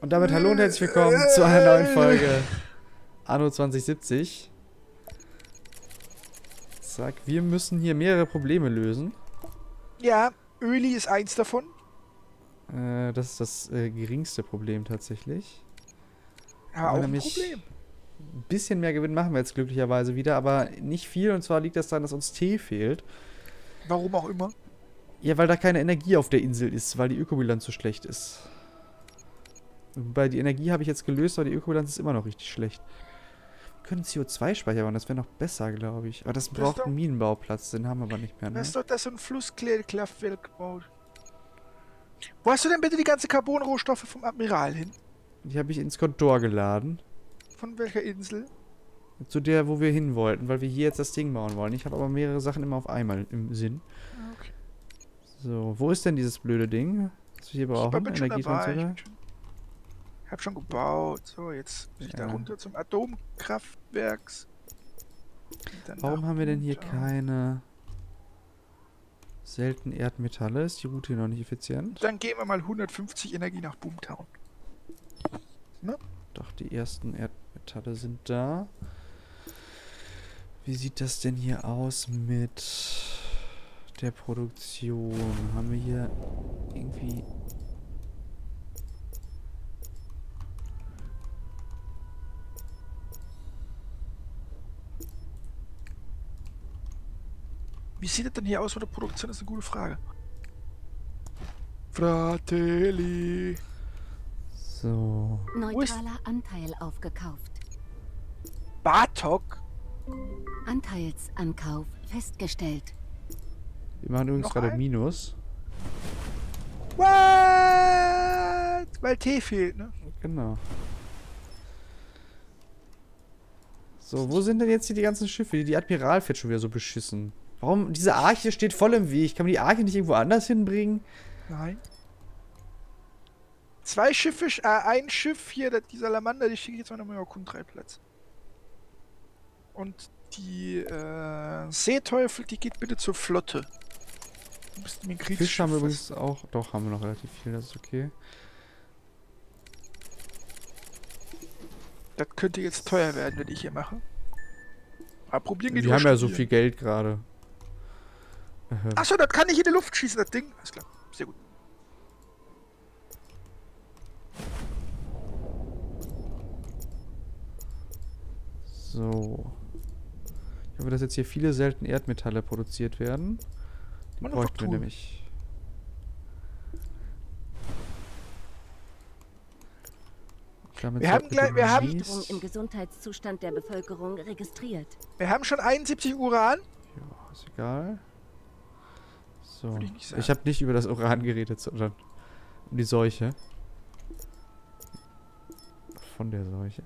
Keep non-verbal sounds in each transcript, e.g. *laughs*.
Und damit hallo und herzlich willkommen zu einer neuen Folge Anno 2070. Zack, wir müssen hier mehrere Probleme lösen. Ja, Öli ist eins davon. Äh, das ist das äh, geringste Problem tatsächlich. Ja, auch ein Problem. Ein bisschen mehr Gewinn machen wir jetzt glücklicherweise wieder, aber nicht viel. Und zwar liegt das daran, dass uns Tee fehlt. Warum auch immer. Ja, weil da keine Energie auf der Insel ist, weil die Ökobilanz so schlecht ist. Wobei die Energie habe ich jetzt gelöst, aber die Ökobilanz ist immer noch richtig schlecht. Wir können CO2-Speicher bauen, das wäre noch besser, glaube ich. Aber das Das braucht einen Minenbauplatz, den haben wir aber nicht mehr, ne? ist doch das so ein Flussklärkraftwerk gebaut. Wo hast du denn bitte die ganze Carbonrohstoffe vom Admiral hin? Die habe ich ins Kontor geladen. Von welcher Insel? Zu der, wo wir hin wollten, weil wir hier jetzt das Ding bauen wollen. Ich habe aber mehrere Sachen immer auf einmal im Sinn. Ah, Okay. So, wo ist denn dieses blöde Ding, was wir hier brauchen? bin schon dabei. Ich, Energietransmitter? bin schon, ich hab schon gebaut. So, jetzt muss ich da Ja. runter zum Atomkraftwerks. Warum da haben wir denn hier keine seltenen Erdmetalle? Ist die Route hier noch nicht effizient? Dann gehen wir mal 150 Energie nach Boomtown. Doch, die ersten Erdmetalle sind da. Wie sieht das denn hier aus mit der Produktion? Haben wir hier irgendwie... Wie sieht es denn hier aus mit der Produktion? Das ist eine gute Frage. Fratelli. So... Neutraler Anteil aufgekauft. Bartok? Anteilsankauf festgestellt. Wir machen übrigens Noch gerade ein? Minus. What? Weil Tee fehlt, ne? Genau. So, wo sind denn jetzt hier die ganzen Schiffe? Die Admiral fährt schon wieder so beschissen. Warum? Diese Arche steht voll im Weg. Kann man die Arche nicht irgendwo anders hinbringen? Nein. Zwei Schiffe, äh, ein Schiff hier, die Salamander, die schicke ich jetzt mal nochmal auf Kundreiplatz. Und die äh, Seeteufel, die geht bitte zur Flotte. Du bist mir ein Fisch Kriegsschiff. haben wir übrigens auch. Doch, haben wir noch relativ viel, das ist okay. Das könnte jetzt teuer werden, wenn ich hier mache. Aber probieren Wir geht haben ja so viel Geld gerade. Ähm, Achso, das kann ich in die Luft schießen, das Ding. Alles klar. Sehr gut. So. Ich hoffe, dass jetzt hier viele seltene Erdmetalle produziert werden. Die bräuchten wir nämlich. Damit Wir haben gleich- wir haben- im Gesundheitszustand der Bevölkerung registriert. Wir haben schon 71 Uran. Ja, ist egal. So. Ich. Ich habe nicht über das Uran geredet, sondern um die Seuche. Von der Seuche.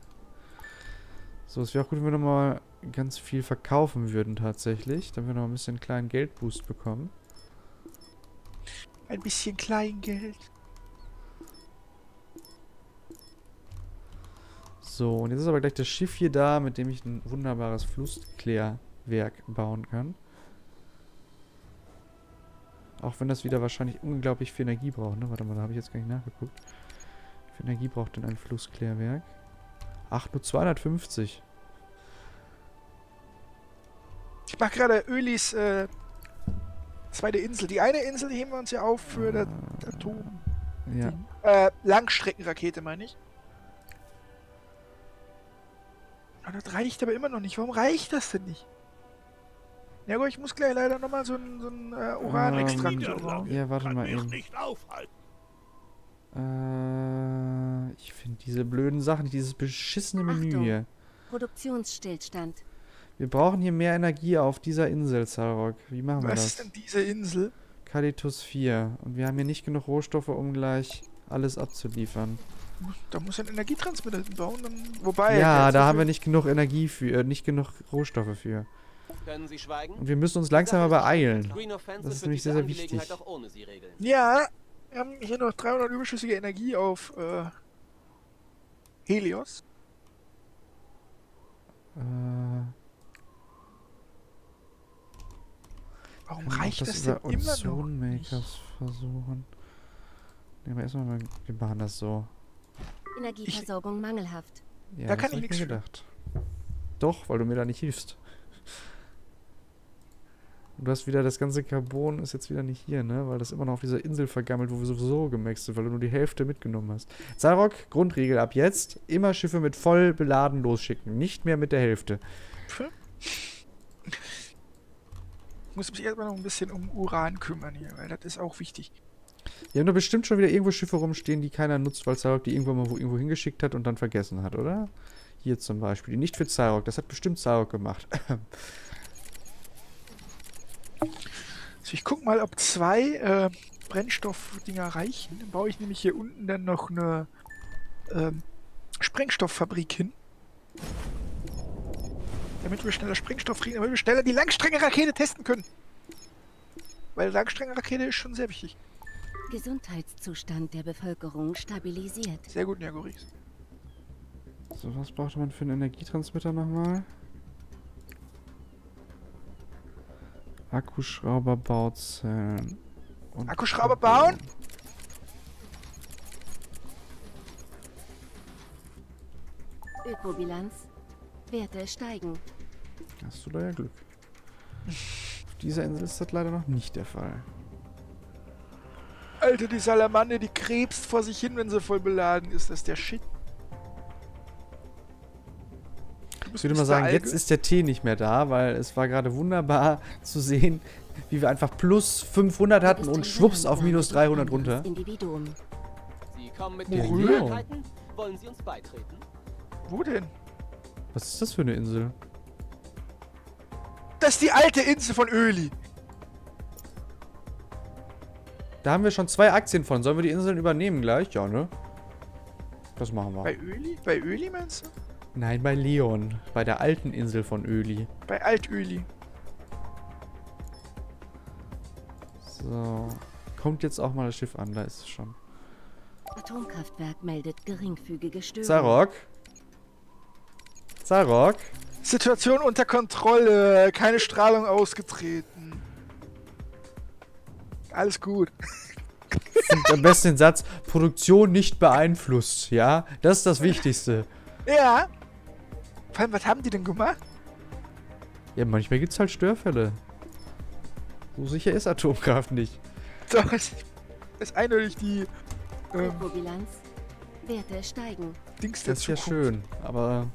So, es wäre auch gut, wenn wir nochmal ganz viel verkaufen würden tatsächlich, damit wir noch ein bisschen einen kleinen Geldboost bekommen. Ein bisschen Kleingeld. So, und jetzt ist aber gleich das Schiff hier da, mit dem ich ein wunderbares Flussklärwerk bauen kann. Auch wenn das wieder wahrscheinlich unglaublich viel Energie braucht, ne? Warte mal, da habe ich jetzt gar nicht nachgeguckt. Wie viel Energie braucht denn ein Flussklärwerk? Ach, nur 250. Ich mache gerade Ölis äh, zweite Insel. Die eine Insel heben wir uns ja auf für das Atom. Ja. Äh, Langstreckenrakete meine ich. Das reicht aber immer noch nicht. Warum reicht das denn nicht? Ja gut, ich muss gleich leider nochmal so ein, so ein äh, Uranextrakt Ähm, bauen. Ja, warte mal eben. nicht aufhalten. Äh, ich finde diese blöden Sachen, dieses beschissene Menü Achtung. hier. Produktionsstillstand. Wir brauchen hier mehr Energie auf dieser Insel, Zarok. Wie machen wir Was das? ist denn diese Insel? Kalitus 4. Und wir haben hier nicht genug Rohstoffe, um gleich alles abzuliefern. Da muss ein Energietransmitter bauen. Dann, wobei. ja, da haben wir nicht genug Energie für, äh, nicht genug Rohstoffe für. Können Sie schweigen? Und wir müssen uns langsam aber beeilen. Fence Das ist nämlich sehr, sehr wichtig. Ja, wir haben hier noch 300 überschüssige Energie auf äh, Helios. Äh, Warum reicht das, das denn immer noch nicht? versuchen? Nehmen wir erstmal mal, wir machen das so. Energieversorgung mangelhaft. Ja, Da kann ich nichts gedacht. Doch, weil du mir da nicht hilfst. Du hast wieder, das ganze Carbon ist jetzt wieder nicht hier, ne? Weil das immer noch auf dieser Insel vergammelt, wo wir sowieso gemaxt sind, weil du nur die Hälfte mitgenommen hast. Zarok, Grundregel ab jetzt, immer Schiffe mit voll beladen losschicken. Nicht mehr mit der Hälfte. Ich muss mich erstmal noch ein bisschen um Uran kümmern hier, weil das ist auch wichtig. Wir haben da bestimmt schon wieder irgendwo Schiffe rumstehen, die keiner nutzt, weil Zarok die irgendwann mal wo irgendwo hingeschickt hat und dann vergessen hat, oder? Hier zum Beispiel. Die nicht für Zarok. Das hat bestimmt Zarok gemacht. *laughs* Also ich guck mal, ob zwei äh, Brennstoffdinger reichen. Dann baue ich nämlich hier unten dann noch eine ähm, Sprengstofffabrik hin. Damit wir schneller Sprengstoff kriegen, damit wir schneller die Langstreckenrakete testen können. Weil Langstreckenrakete ist schon sehr wichtig. Gesundheitszustand der Bevölkerung stabilisiert. Sehr gut, Nergoris. so, was braucht man für einen Energietransmitter nochmal? Akkuschrauberbauzellen. und Akkuschrauber bauen? Ökobilanz. Werte steigen. Hast du da ja Glück. Auf dieser Insel ist das leider noch nicht der Fall. Alter, die Salamande, die krebst vor sich hin, wenn sie voll beladen ist. Das ist der Shit. Ich würde mal sagen, jetzt ist der Tee nicht mehr da, weil es war gerade wunderbar zu sehen, wie wir einfach plus 500 hatten und schwupps auf minus des 300 anderen runter. Sie kommen mit Worüber? Wollen Sie uns beitreten? Wo denn? Was ist das für eine Insel? Das ist die alte Insel von Öli. Da haben wir schon zwei Aktien von. Sollen wir die Inseln übernehmen gleich? Ja, ne? Das machen wir. Bei Öli? Bei Öli meinst du? Nein, bei Leon. Bei der alten Insel von Öli. Bei Altöli. So. Kommt jetzt auch mal das Schiff an, da ist es schon. Atomkraftwerk meldet geringfügige Störungen. Zarok? Zarok? Situation unter Kontrolle. Keine Strahlung ausgetreten. Alles gut. *laughs* Am besten den Satz, Produktion nicht beeinflusst, ja? Das ist das Wichtigste. Ja. Vor allem, was haben die denn gemacht? Ja, manchmal gibt's halt Störfälle. So sicher ist Atomkraft nicht. Doch, es ist eindeutig die ähm, Ökobilanz. Werte steigen. Dings der Das ist ja schön, aber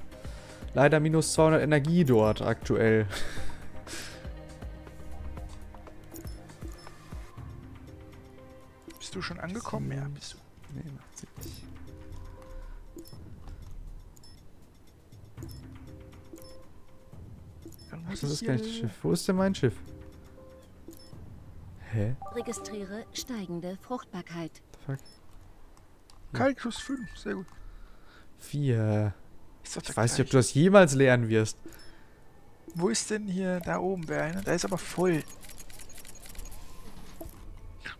leider minus 200 Energie dort aktuell. Bist du schon angekommen? Ja, bist du. Nee, macht sie nicht. Ach, das ist gar nicht das Schiff. Wo ist denn mein Schiff? Hä? Registriere steigende Fruchtbarkeit. Fuck. Kalkus 5, sehr gut. Vier. Ist doch Ich der weiß nicht, ob du das jemals lernen wirst. Wo ist denn hier da oben wer einer? Da ist aber voll.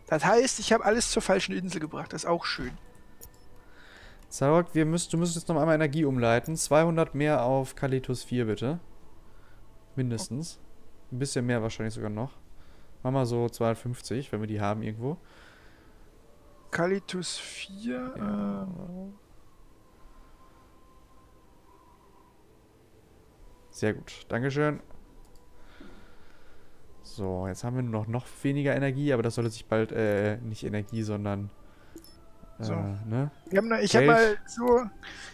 Das heißt, ich habe alles zur falschen Insel gebracht. Das ist auch schön. Zarok, wir müssen, du musst jetzt noch einmal Energie umleiten. 200 mehr auf Kalitus 4, bitte. Mindestens. Ein bisschen mehr wahrscheinlich sogar noch. Mach mal so 250, wenn wir die haben irgendwo. Kalitus 4. Ja. Ähm, Sehr gut. Dankeschön. So, jetzt haben wir nur noch, noch weniger Energie, aber das sollte sich bald, äh, nicht Energie, sondern, äh, So. ne? wir haben, noch- ich habe Geld. mal so,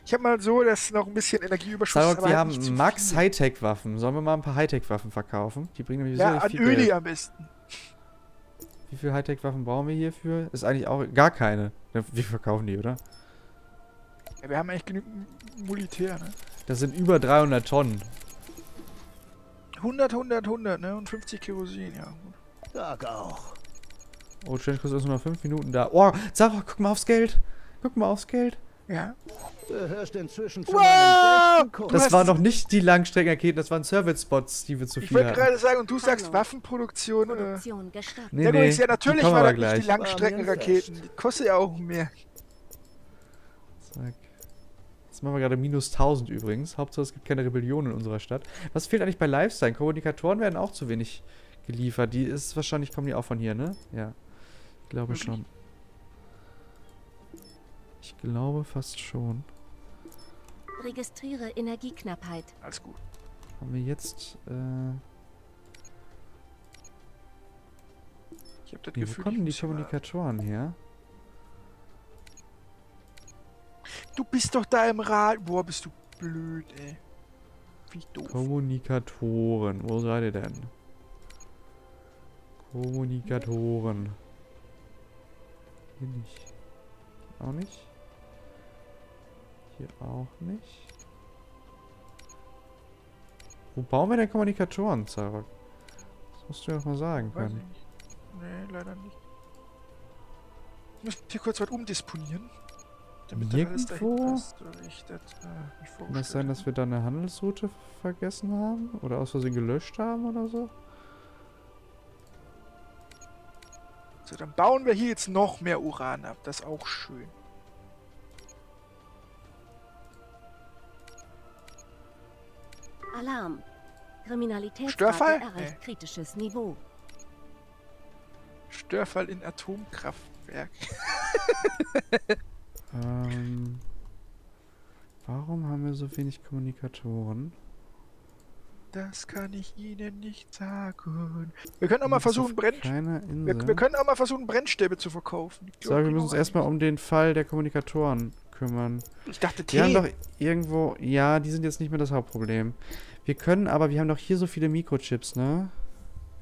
ich habe mal so, dass noch ein bisschen Energieüberschuss aber wir halt haben zu Max. Hightech-Waffen. Sollen wir mal ein paar Hightech-Waffen verkaufen? Die bringen nämlich Ja, sehr an viel Öli Geld. am besten. Wie viele Hightech-Waffen brauchen wir hierfür? Ist eigentlich auch gar keine. Wir verkaufen die, oder? Ja, wir haben eigentlich genügend Militär, ne? Das sind über 300 Tonnen. 100, 100, 100, ne? Und 50 Kerosin, ja. Sag auch. Oh, Change ist nur noch 5 Minuten da. Oh, Sarah, guck mal aufs Geld. Guck mal aufs Geld. Ja. Gehörst inzwischen zu Wow! Du Das waren noch nicht die Langstreckenraketen, das waren Service-Spots, die wir zu Ich viel wollte hatten. gerade sagen, und du sagst Hallo. Waffenproduktion. Äh, Produktion gestartet. Nee, ja, nee, ist ja natürlich war das nicht die gleich. Langstreckenraketen. Die kostet ja auch mehr. Zack. Jetzt machen wir gerade minus 1000 übrigens. Hauptsache es gibt keine Rebellion in unserer Stadt. Was fehlt eigentlich bei Lifestyle? Kommunikatoren werden auch zu wenig geliefert. Die ist wahrscheinlich, kommen die auch von hier, ne? Ja. Ich glaube Möglich. schon. Ich glaube fast schon. Registriere Energieknappheit. Alles gut. Haben wir jetzt, äh... Ich habe das Nee, wo Gefühl, kommen ich die Kommunikatoren her? Du bist doch da im Rad. Boah, bist du blöd, ey. Wie doof. Kommunikatoren. Wo seid ihr denn? Kommunikatoren. Hier nicht. Auch nicht. Hier auch nicht. Wo bauen wir denn Kommunikatoren, Zarok? Das musst du mir doch mal sagen Weiß können. Nee, leider nicht. Ich muss hier kurz was umdisponieren. Damit wie ich das, äh, Kann vorgestellt sein, dass wir da eine Handelsroute vergessen haben? Oder aus Versehen gelöscht haben oder so? So, dann bauen wir hier jetzt noch mehr Uran ab. Das ist auch schön. Alarm. Kriminalitätsrate Störfall? erreicht Nee. kritisches Niveau. Störfall in Atomkraftwerk. *laughs* Ähm, warum haben wir so wenig Kommunikatoren? Das kann ich Ihnen nicht sagen. Wir können auch mal versuchen, Brenn wir, wir können auch mal versuchen, Brennstäbe zu verkaufen. Ich, Ich glaub, sage, wir müssen uns erstmal um den Fall der Kommunikatoren kümmern. Ich dachte, Wir haben Tee. doch irgendwo... Ja, die sind jetzt nicht mehr das Hauptproblem. Wir können aber... Wir haben doch hier so viele Mikrochips, ne?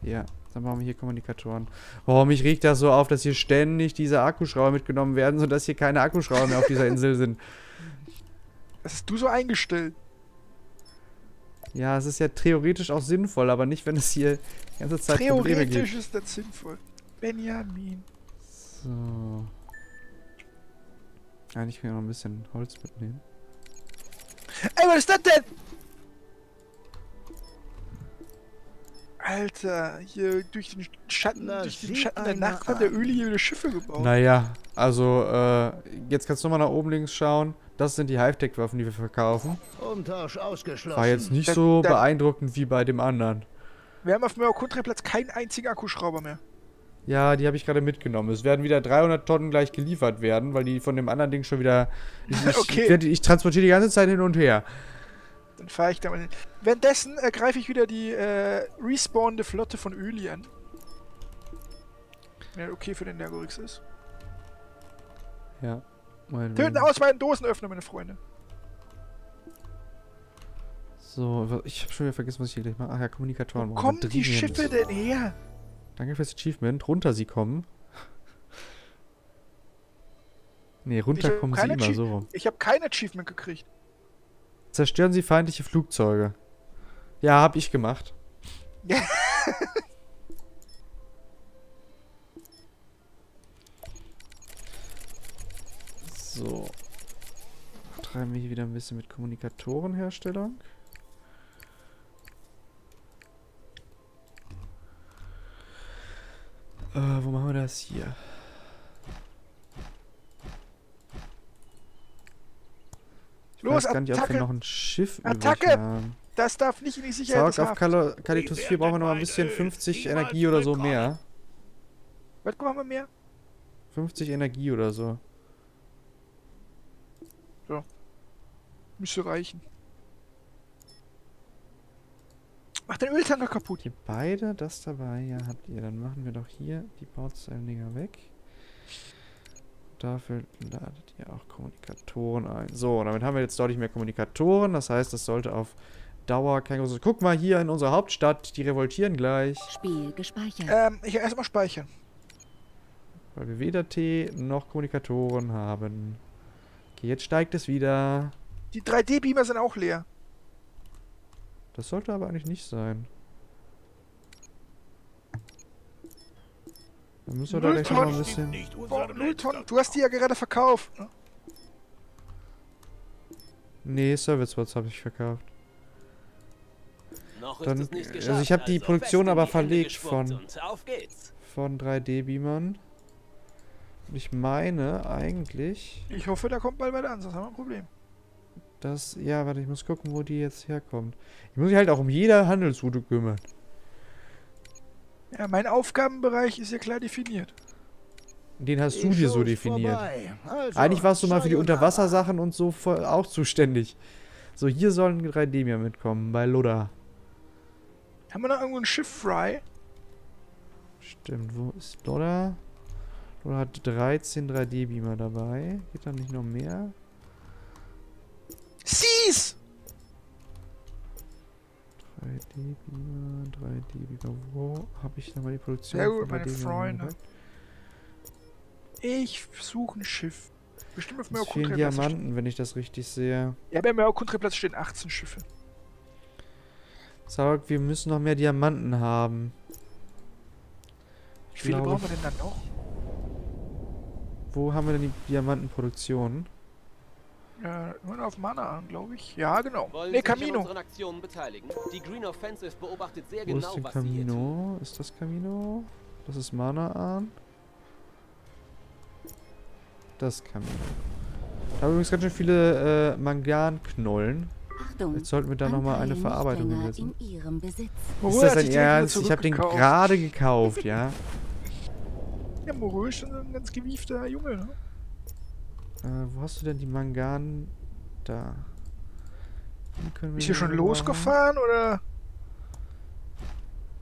Ja, dann machen wir hier Kommunikatoren. Oh, mich regt das so auf, dass hier ständig diese Akkuschrauber mitgenommen werden, sodass hier keine Akkuschrauber mehr auf dieser Insel sind. Das hast du so eingestellt. Ja, es ist ja theoretisch auch sinnvoll, aber nicht, wenn es hier die ganze Zeit Probleme gibt. Theoretisch ist das sinnvoll. Benjamin. So. Eigentlich kann ich noch ein bisschen Holz mitnehmen. Ey, was ist das denn? Alter, hier durch den Schatten, Na, durch den Schatten der Nacht hat der. Öli hier wieder Schiffe gebaut. Naja, also, äh, jetzt kannst du nochmal nach oben links schauen. Das sind die Hivetech-Waffen, die wir verkaufen. Umtausch ausgeschlossen. War jetzt nicht Da- so da- beeindruckend wie bei dem anderen. Wir haben auf dem Kontraplatz keinen einzigen Akkuschrauber mehr. Ja, die habe ich gerade mitgenommen. Es werden wieder 300 Tonnen gleich geliefert werden, weil die von dem anderen Ding schon wieder... *laughs* Ich, Okay. ich, ich transportiere die ganze Zeit hin und her. Dann fahre ich da mal hin. Währenddessen äh, greife ich wieder die äh, respawnende Flotte von Öli an. Wenn das okay für den Nergorix ist. Ja. Mein Töten aus meinen Dosenöffner, meine Freunde. So, ich habe schon wieder vergessen, was ich hier gleich mache. Ach ja, Kommunikatoren. Wo kommen die. Schiffe denn her? Danke fürs Achievement. Runter sie kommen. Nee, runter hab kommen sie immer Achie- so rum. Ich habe kein Achievement gekriegt. Zerstören sie feindliche Flugzeuge. Ja, hab ich gemacht. *laughs* *laughs* So. Treiben wir hier wieder ein bisschen mit Kommunikatorenherstellung. Äh, wo machen wir das hier? Ich Los, weiß gar nicht, ob wir Attacke! noch ein Schiff Attacke! übrig haben. Das darf nicht in die Sicherheit Sorg auf Kalo Kalitus 4 brauchen wir noch ein bisschen 50 Energie oder so mehr. Was machen wir mehr? 50 Energie oder so. Müsste reichen. Mach den Öltanker kaputt. Habt ihr beide das dabei? Ja, habt ihr. Dann machen wir doch hier die Bauzeilendinger weg. Dafür ladet ihr auch Kommunikatoren ein. So, damit haben wir jetzt deutlich mehr Kommunikatoren. Das heißt, das sollte auf Dauer kein großes... Guck mal hier in unserer Hauptstadt. Die revoltieren gleich. Spiel gespeichert. Ähm, ich erstmal speichern. Weil wir weder T noch Kommunikatoren haben. Okay, jetzt steigt es wieder. Die 3D-Beamer sind auch leer. Das sollte aber eigentlich nicht sein. Dann müssen wir da gleich noch mal ein bisschen... Boah, null Tonnen. Du hast die ja gerade verkauft. ne? Nee, Service-Bots habe ich verkauft. Noch ist Dann- es nicht also ich hab die fest Produktion aber verlegt von-. Von 3D-Beamern. Und ich meine eigentlich, Ich hoffe, da kommt bald weiter an, sonst haben wir ein Problem. Dass... Ja, warte, ich muss gucken, wo die jetzt herkommt. Ich muss mich halt auch um jede Handelsroute kümmern. Ja, mein Aufgabenbereich ist ja klar definiert. Den hast du dir so definiert. Also, Eigentlich warst du mal für die. Unterwassersachen und so voll auch zuständig. So, hier sollen 3D mir mitkommen, bei Loda. Haben wir noch irgendwo ein Schiff frei? Stimmt, wo ist Loda? Loda hat 13 3D-Beamer dabei. Geht da nicht noch mehr? Seas! 3D-Beamer, 3D-Beamer. Wo habe ich nochmal die Produktion? Sehr gut, meine 3D-Beamer Freunde. Ich suche ein Schiff. Bestimmt auf mir fehlen Diamanten, wenn ich das richtig sehe. Ja, bei mir Kontraplatz stehen 18 Schiffe. Sag, wir müssen noch mehr Diamanten haben. Wie viele brauchen wir denn dann noch? Wo haben wir denn die Diamantenproduktion? Ja, nur auf Mana an, glaube ich. Ja, genau. Wollen Ne, an Camino. unseren Aktionen beteiligen? Die Green Offensive beobachtet sehr Wo genau, ist denn was Sie hier tun. Camino? Ist das Camino? Das ist Mana-Ahn. Das ist Camino. Da haben wir übrigens ganz schön viele äh, Manganknollen. Achtung. Jetzt sollten wir da nochmal eine Verarbeitung hinsetzen. Ist das dein Ernst? Ich habe den gerade gekauft, ja? *laughs* Ja, Morö ist schon ein ganz gewiefter Junge, ne? Äh, wo hast du denn die Mangan? Da. Hier können wir Ist hier schon die losgefahren oder?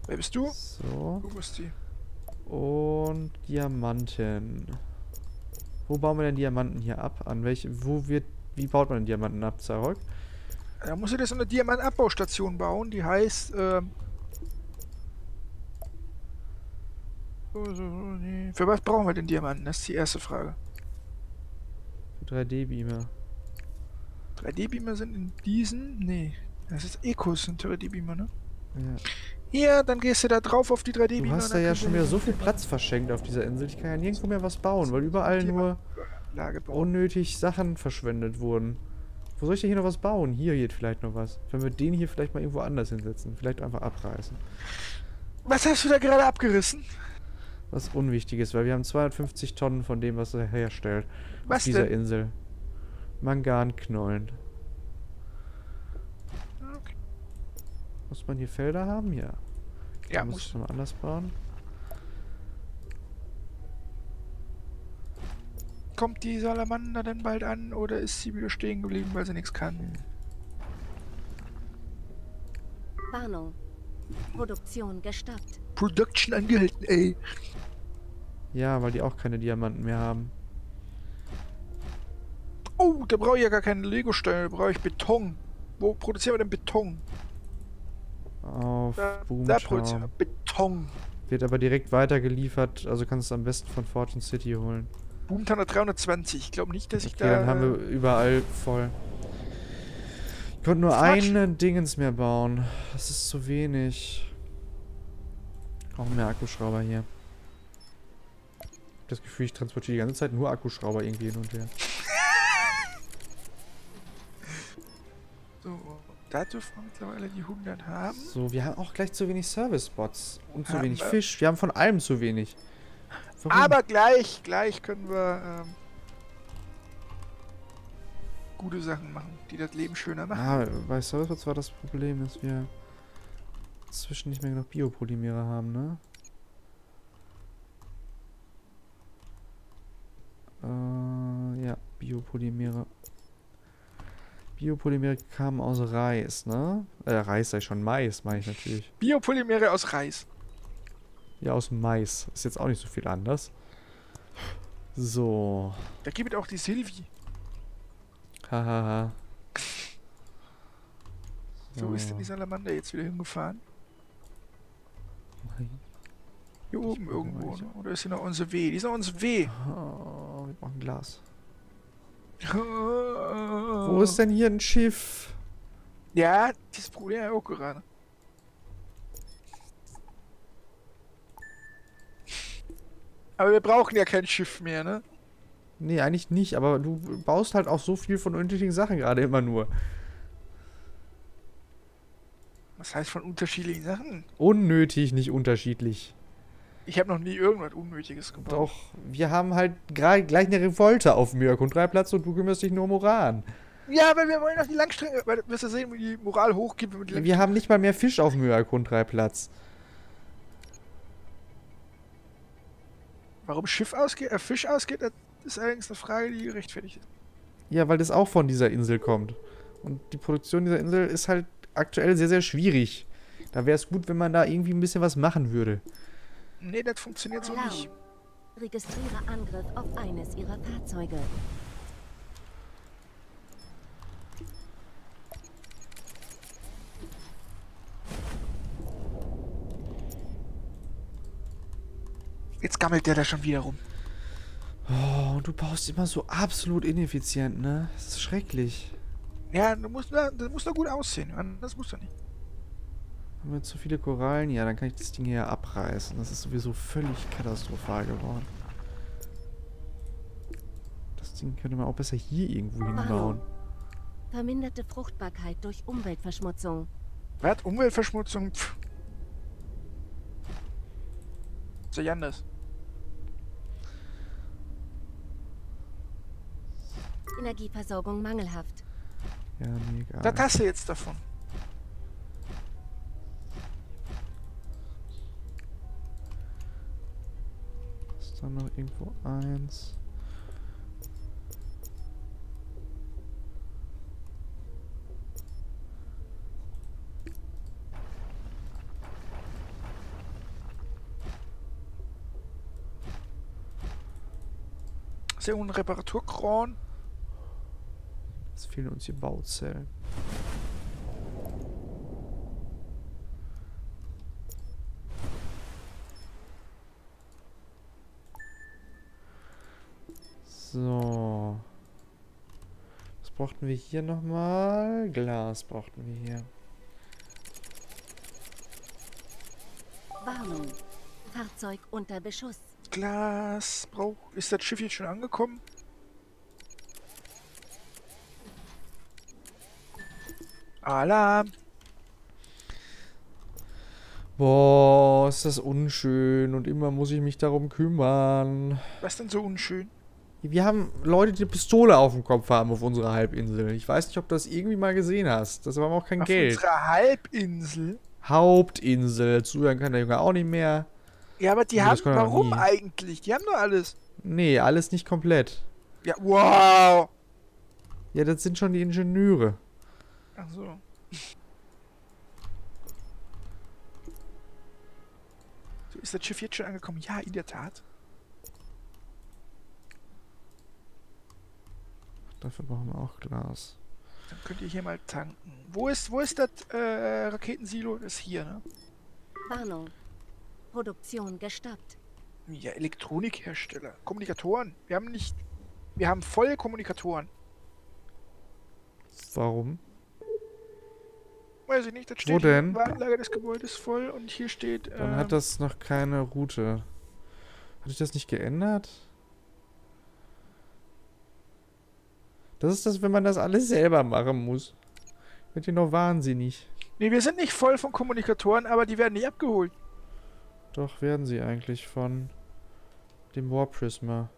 Wer bist du? So. Du bist die. Und Diamanten. Wo bauen wir denn Diamanten hier ab? An welche, wo wird, wie baut man denn Diamanten ab, Zarok? Da musst du dir so eine Diamantabbaustation bauen, die heißt, ähm. Für was brauchen wir denn Diamanten? Das ist die erste Frage. Für 3D-Beamer. 3D-Beamer sind in diesen. Nee. Das ist Ecos, sind 3D-Beamer, ne? Ja. Ja, dann gehst du da drauf auf die 3D-Beamer. Du hast da ja schon wieder so viel Platz verschenkt auf dieser Insel. Ich kann ja nirgendwo mehr was bauen, weil überall nur unnötig Sachen verschwendet wurden. Wo soll ich denn hier noch was bauen? Hier geht vielleicht noch was. Wenn wir den hier vielleicht mal irgendwo anders hinsetzen. Vielleicht einfach abreißen. Was hast du da gerade abgerissen? Was unwichtig ist, weil wir haben 250 Tonnen von dem, was er herstellt. Was auf dieser denn? Insel. Manganknollen. Okay. Muss man hier Felder haben? Ja. Ja, Dann muss muss. ich nochmal anders bauen. Kommt die Salamander denn bald an oder ist sie wieder stehen geblieben, weil sie nichts kann? Warnung. Produktion gestoppt. Production angehalten, ey. Ja, weil die auch keine Diamanten mehr haben. Oh, da brauche ich ja gar keine Lego-Steine, da brauche ich Beton. Wo produzieren wir denn Beton? Auf Da, da produzieren wir Beton. Wird aber direkt weitergeliefert, also kannst du es am besten von Fortune City holen. Boomtown hat 320. Ich glaube nicht, dass ich Okay, da. dann haben wir überall voll. Ich konnte nur Quatsch. eine Dingens mehr bauen. Das ist zu wenig. Auch mehr Akkuschrauber hier. Ich hab das Gefühl, ich transportiere die ganze Zeit nur Akkuschrauber irgendwie hin und her. *laughs* So, da dürfen wir mittlerweile die 100 haben. So, wir haben auch gleich zu wenig Service-Spots. Und zu Haben wenig wir. Fisch. Wir haben von allem zu wenig. Warum? Aber gleich, gleich können wir ähm, gute Sachen machen, die das Leben schöner machen. Ah, bei Service-Spots war das Problem, dass wir inzwischen nicht mehr genug Biopolymere haben, ne? Äh, ja, Biopolymere. Biopolymere kamen aus Reis, ne? Äh, Reis sei schon Mais, meine ich natürlich. Biopolymere aus Reis. Ja, aus Mais. Ist jetzt auch nicht so viel anders. So. Da gibt es auch die Silvi. Hahaha. So ist denn die Salamander jetzt wieder hingefahren? Nein. Hier Ich oben irgendwo, ne? Oder ist hier noch unser W? Die ist noch unser W. Oh, wir brauchen Glas. Wo *laughs* Wo ist denn hier ein Schiff? Ja, das Problem auch gerade. Aber wir brauchen ja kein Schiff mehr, ne? Nee, eigentlich nicht, aber du baust halt auch so viel von unnötigen Sachen gerade immer nur. Was heißt von unterschiedlichen Sachen? Unnötig, nicht unterschiedlich. Ich habe noch nie irgendwas Unnötiges gebaut. Doch, wir haben halt gerade gleich eine Revolte auf Mörk und drei Platz und du kümmerst dich nur um Uran. Ja, aber wir wollen doch die Langstrecke. Weil, wirst du sehen, wie die Moral hochgeht, wenn wir haben nicht mal mehr Fisch auf Mörk und drei Platz. Warum Schiff ausgeht, äh, Fisch ausgeht, das ist allerdings eine Frage, die gerechtfertigt ist. Ja, weil das auch von dieser Insel kommt. Und die Produktion dieser Insel ist halt aktuell sehr, sehr schwierig. Da wäre es gut, wenn man da irgendwie ein bisschen was machen würde. Nee, das funktioniert so nicht. Registriere Angriff auf eines ihrer Fahrzeuge. Jetzt gammelt der da schon wieder rum. Oh, und du baust immer so absolut ineffizient, ne? Das ist schrecklich. Ja, du musst, da- das muss doch gut aussehen. Das muss doch nicht. Haben wir zu viele Korallen? Ja, dann kann ich das Ding hier abreißen. Das ist sowieso völlig katastrophal geworden. Das Ding könnte man auch besser hier irgendwo hinbauen. Verminderte Fruchtbarkeit durch Umweltverschmutzung. Hat Umweltverschmutzung? Pff. Ist ja anders. Energieversorgung mangelhaft. Ja, egal. Was hast du jetzt davon? Ist da noch irgendwo eins? Ist ja ein Reparaturkran. Es fehlen uns hier Bauzellen. So. Was brauchten wir hier nochmal? Glas brauchten wir hier. Warnung. Fahrzeug unter Beschuss. Glas. Brauch. Ist das Schiff jetzt schon angekommen? Alarm. Boah, ist das unschön und immer muss ich mich darum kümmern. Was denn so unschön? Wir haben Leute, die eine Pistole auf dem Kopf haben auf unserer Halbinsel. Ich weiß nicht, ob du das irgendwie mal gesehen hast. Das war aber auch kein Auf Geld. unserer Halbinsel. Hauptinsel. Zuhören kann der Junge auch nicht mehr. Ja, aber die haben. Warum eigentlich? Die haben doch alles. Nee, alles nicht komplett. Ja, wow. Ja, das sind schon die Ingenieure. Ach so. So, ist das Schiff jetzt schon angekommen? Ja, in der Tat. Dafür brauchen wir auch Glas. Dann könnt ihr hier mal tanken. Wo ist, wo ist das äh, Raketensilo? Das ist hier, ne? Warnung. Produktion gestoppt. Ja, Elektronikhersteller. Kommunikatoren. Wir haben nicht. Wir haben voll Kommunikatoren. Warum? Weiß ich nicht, das Wo steht hier. denn? Warenlager des Gebäudes voll und hier steht. Dann ähm, hat das noch keine Route. Hatte ich das nicht geändert? Das ist das, wenn man das alles selber machen muss. Wird hier noch wahnsinnig. Nee, wir sind nicht voll von Kommunikatoren, aber die werden nicht abgeholt. Doch, werden sie eigentlich von dem Warp Prisma.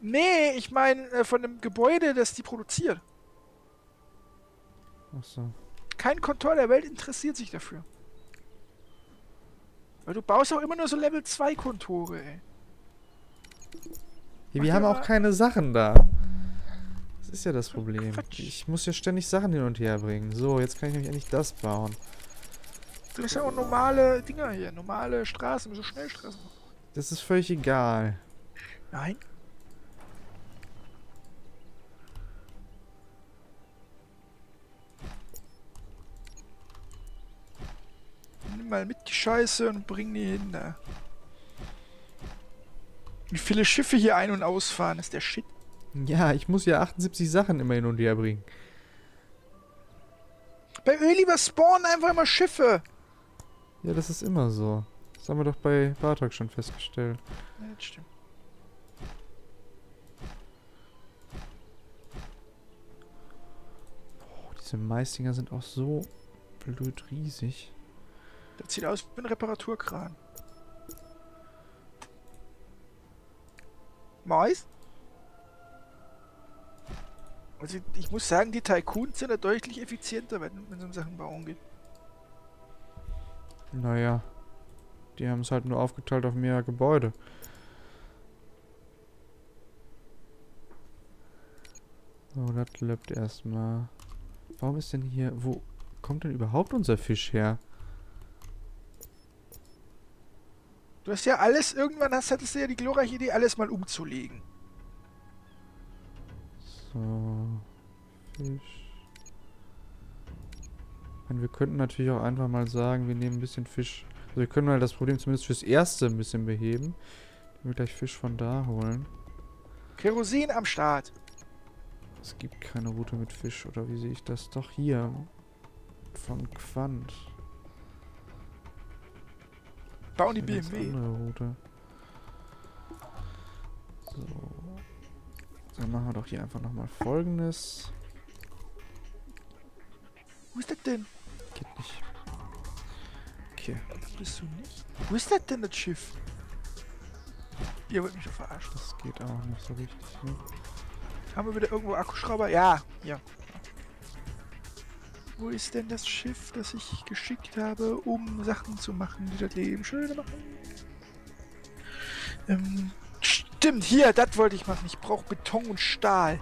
Nee, ich meine äh, von dem Gebäude, das die produziert. Achso. Kein Kontor der Welt interessiert sich dafür. Weil du baust auch immer nur so Level 2 Kontore, ey. Ja, wir haben auch keine Sachen da. Das ist ja das Problem. Quatsch. Ich muss ja ständig Sachen hin und her bringen. So, jetzt kann ich nämlich endlich das bauen. Du hast ja auch normale Dinger hier, normale Straßen, so Schnellstraßen. Das ist völlig egal. Nein. Mal mit die Scheiße und bring die hin da. Wie viele Schiffe hier ein- und ausfahren, ist der Shit. Ja, ich muss ja 78 Sachen immer hin und her bringen. Bei Öliver spawnen einfach immer Schiffe. Ja, das ist immer so. Das haben wir doch bei Bartok schon festgestellt. Ja, das stimmt. Oh, diese Maisdinger sind auch so blöd riesig. Das sieht aus wie ein Reparaturkran. Mais? Also ich muss sagen, die Tycoons sind ja deutlich effizienter, wenn, wenn es um Sachen bauen geht. Naja, die haben es halt nur aufgeteilt auf mehr Gebäude. So, das klappt erstmal. Warum ist denn hier... Wo kommt denn überhaupt unser Fisch her? Du hast ja alles, irgendwann hast, hattest du ja die glorreiche Idee, alles mal umzulegen. So. Fisch. Meine, wir könnten natürlich auch einfach mal sagen, wir nehmen ein bisschen Fisch. Also wir können mal das Problem zumindest fürs Erste ein bisschen beheben. Wenn wir gleich Fisch von da holen. Kerosin am Start. Es gibt keine Route mit Fisch, oder wie sehe ich das? Doch hier. Von Quant. Bauen die BMW. andere Route. So. Dann machen wir doch hier einfach nochmal folgendes. Wo ist das denn? Geht nicht. Okay, Bist du nicht? Wo ist das denn, das Schiff? Ihr wollt mich doch verarschen. das geht auch nicht so richtig. Ne? Haben wir wieder irgendwo Akkuschrauber? Ja, ja. Wo ist denn das Schiff, das ich geschickt habe, um Sachen zu machen, die das Leben schöner machen? Ähm, stimmt, hier, das wollte ich machen. Ich brauche Beton und Stahl.